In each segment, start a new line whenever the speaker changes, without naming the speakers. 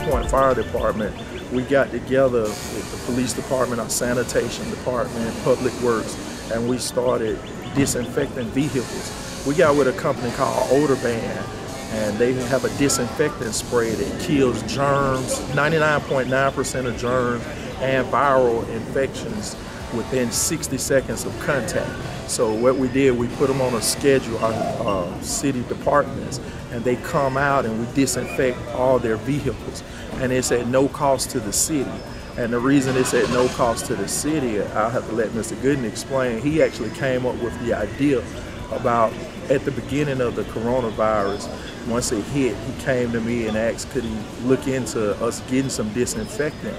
fire department, we got together with the police department, our sanitation department, public works, and we started disinfecting vehicles. We got with a company called Odor Band, and they have a disinfectant spray that kills germs, 99.9% of germs and viral infections within 60 seconds of contact. So what we did, we put them on a schedule, our uh, city departments, and they come out and we disinfect all their vehicles. And it's at no cost to the city. And the reason it's at no cost to the city, I'll have to let Mr. Gooden explain. He actually came up with the idea about at the beginning of the coronavirus, once it hit, he came to me and asked could he look into us getting some disinfectant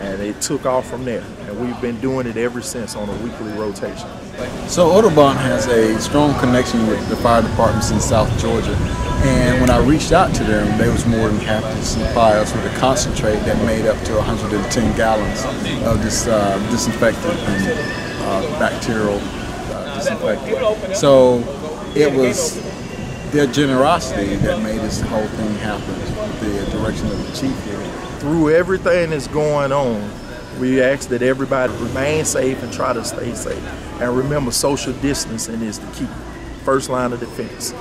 and it took off from there. And we've been doing it ever since on a weekly rotation.
So OdoBan has a strong connection with the fire departments in South Georgia. And when I reached out to them, they was more than happy to supply us with a concentrate that made up to 110 gallons of this uh, disinfectant and uh, bacterial uh, disinfectant. So it was their generosity that made this whole thing happen, the direction of the chief here
through everything that's going on, we ask that everybody remain safe and try to stay safe. And remember, social distancing is the key. First line of defense.